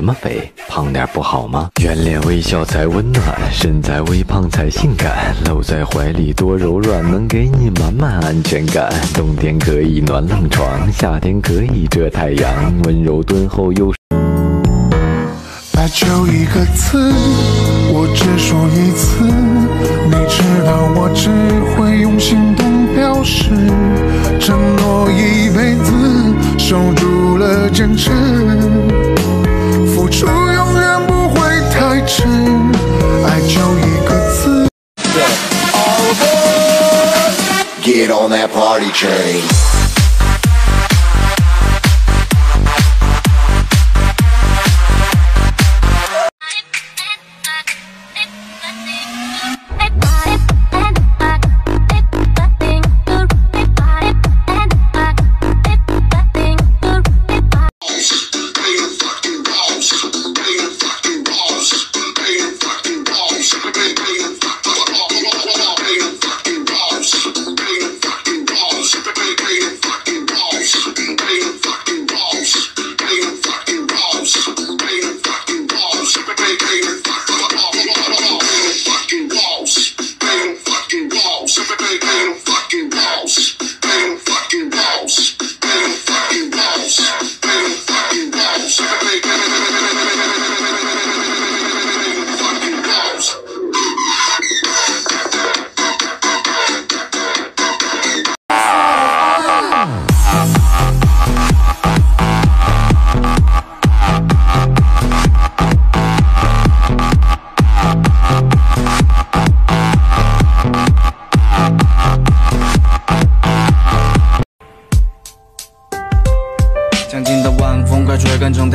什么肥？胖点不好吗？圆脸微笑才温暖，身材微胖才性感。搂在怀里多柔软，能给你满满安全感。冬天可以暖冷床，夏天可以遮太阳。温柔敦厚又。爱就一个字，我只说一次。你知道我只会用行动表示，承诺一辈子，守住了坚持，journey.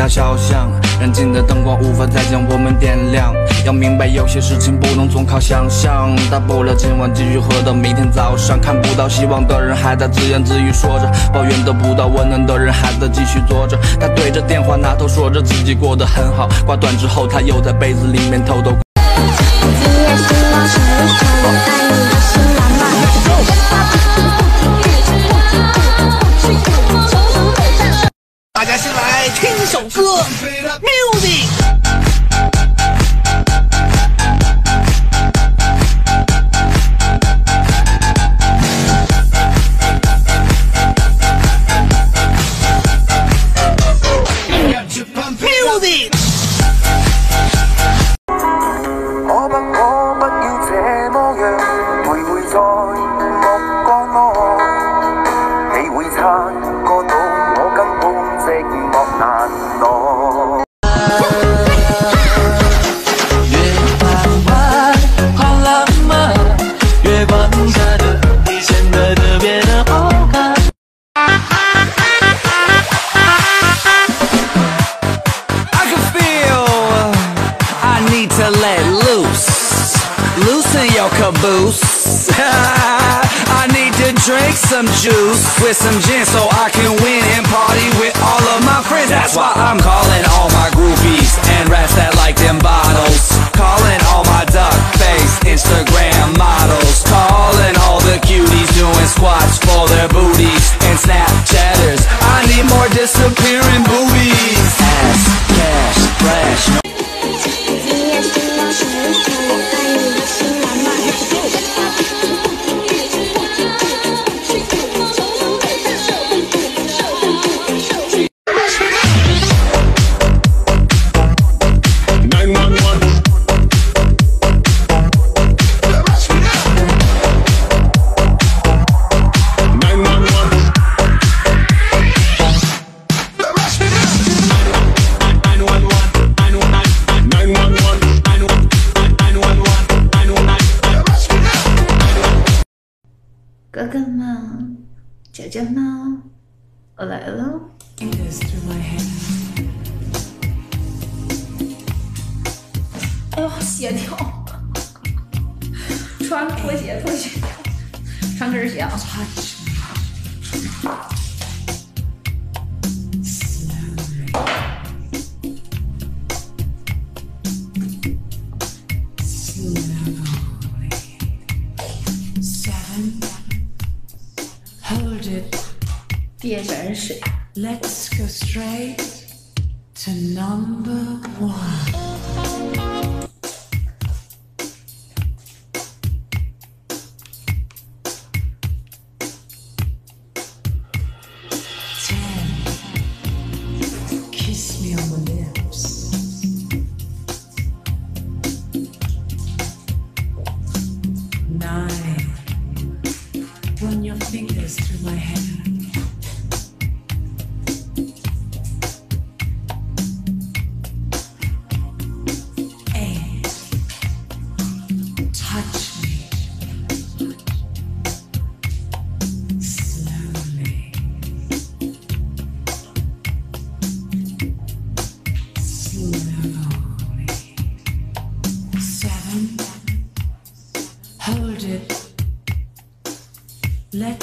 条小巷，燃尽的灯光无法再将我们点亮。要明白，有些事情不能总靠想象。大不了今晚继续喝到明天早上。看不到希望的人还在自言自语说着，抱怨得不到温暖的人还在继续坐着。他对着电话那头说着自己过得很好，挂断之后他又在被子里面偷偷。今夜新郎是你首歌，music。Uh, to let loose, loosen your caboose. I need to drink some juice with some gin so I can win and party with all of my friends. That's why I'm calling all my groupies and rats that like them bottles. Calling all my duck face Instagram models and squats for their booties and Snapchatters. I need more disappearing boobies. 我要鞋掉穿拖鞋拖鞋掉穿跟鞋啊穿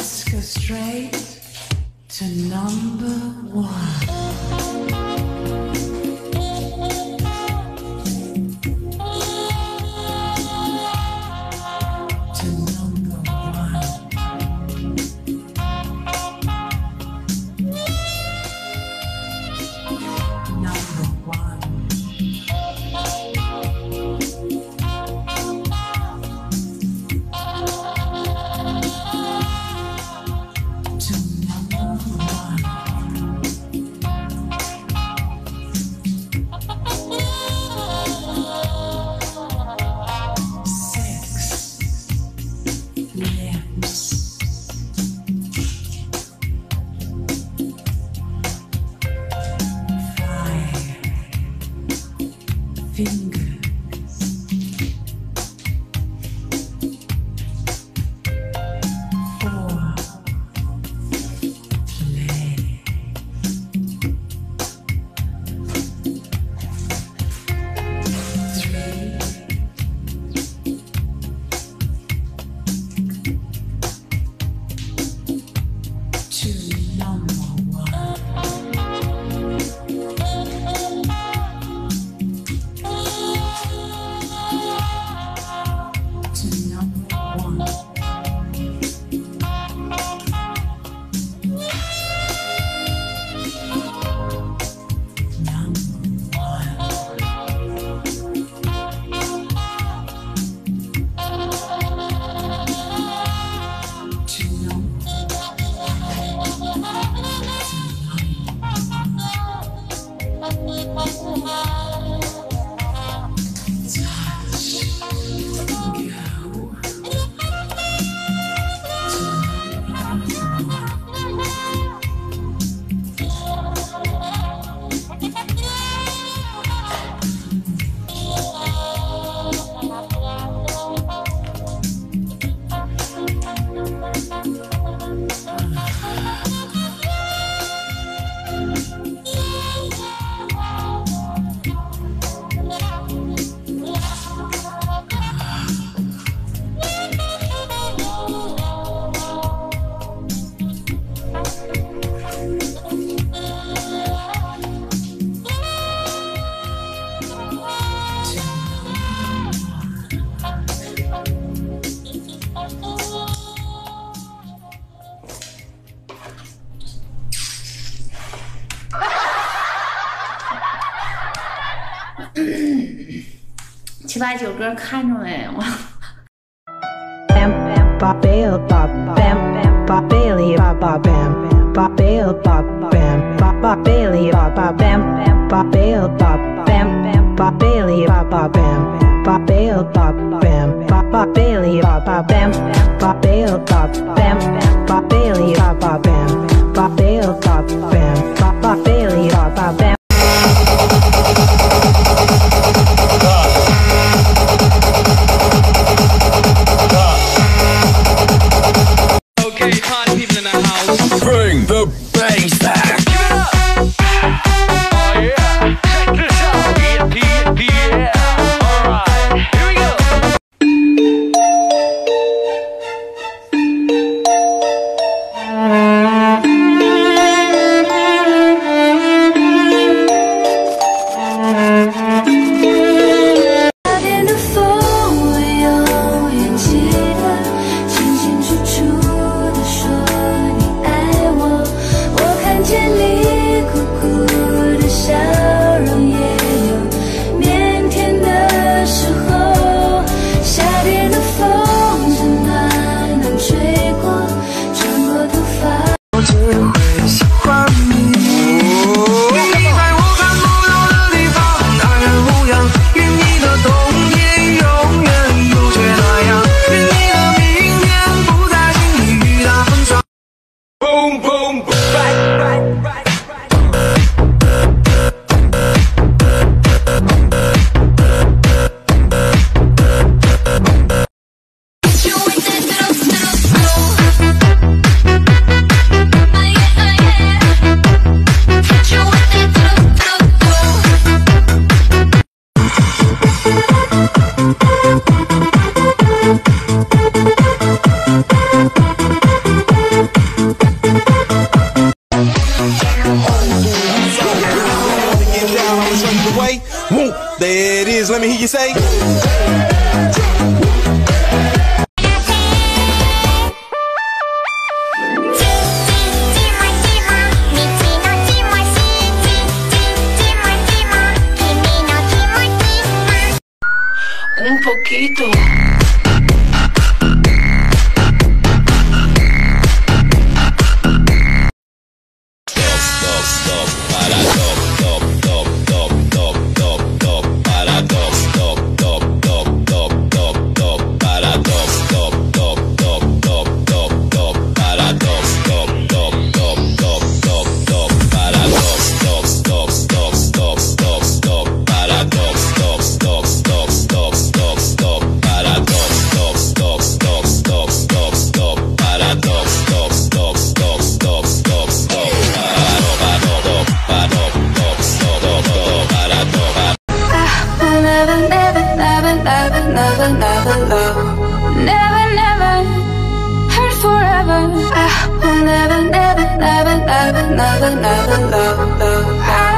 Let's go straight to number one. 七八九哥看着嘞，我。Dos, dos, para dos. Ah, I will never, never, never, never, never, never love, love, love,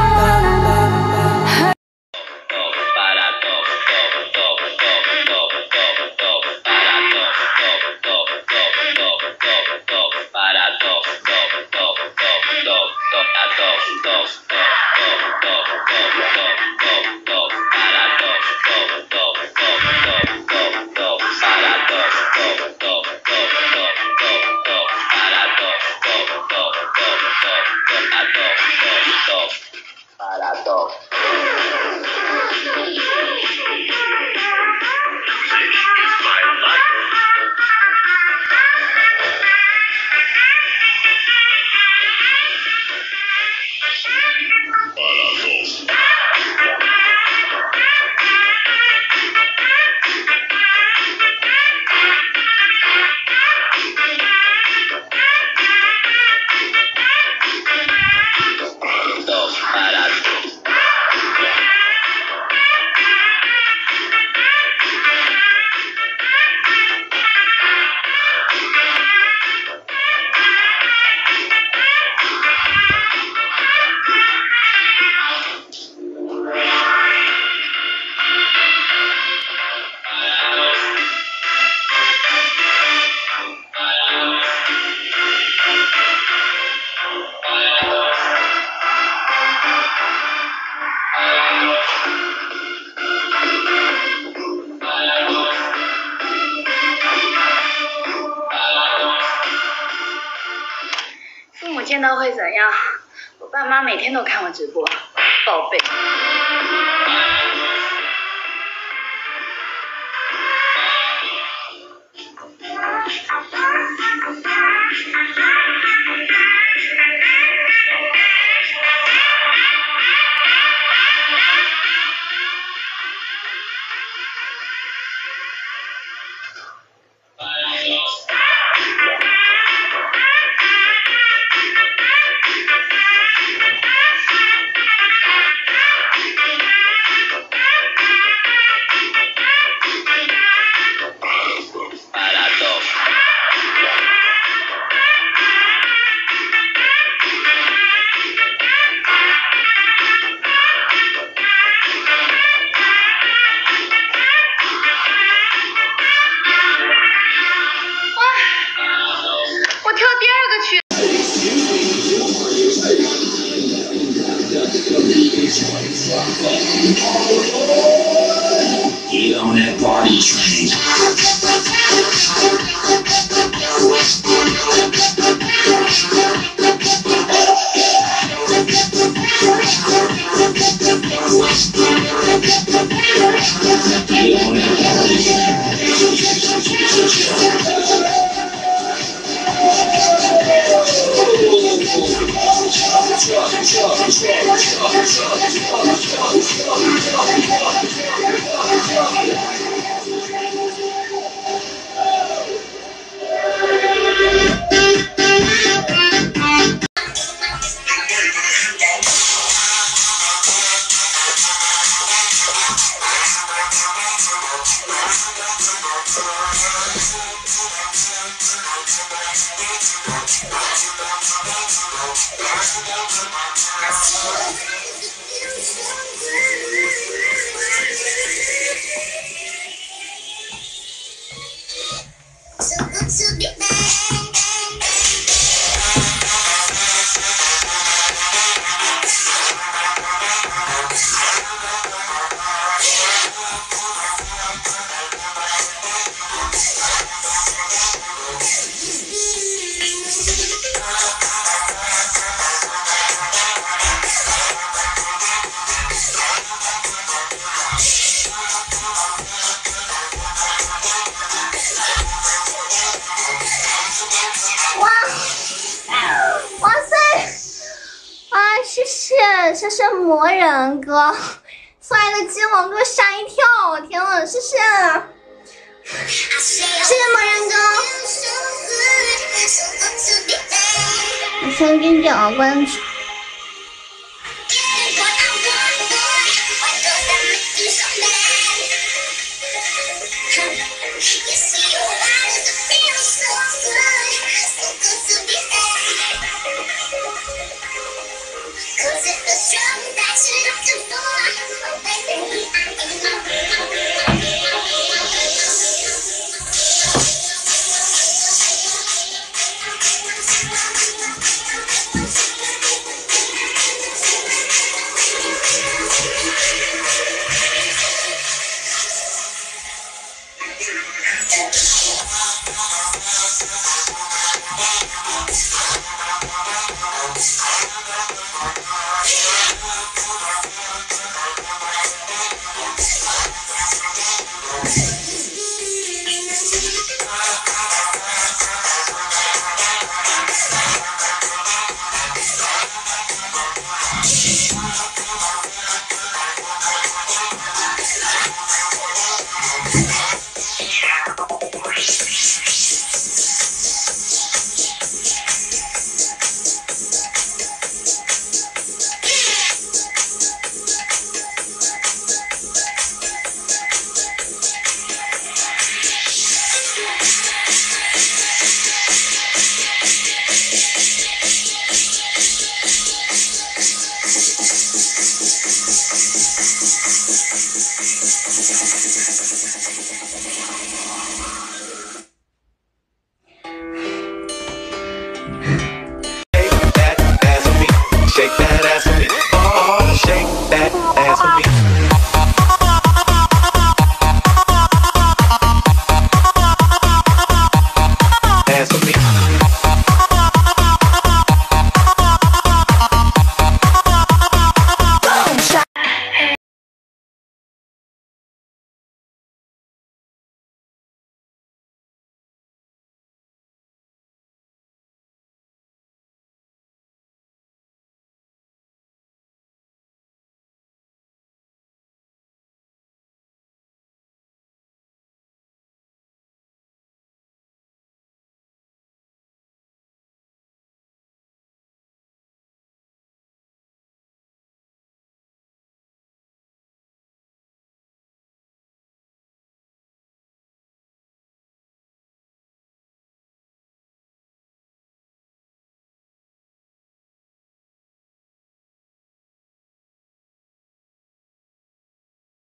每天都看我直播，宝贝。谢谢谢魔人哥。送来的金龙给我吓一跳，我天呐，谢谢，谢谢魔人哥，我先给你点个关注。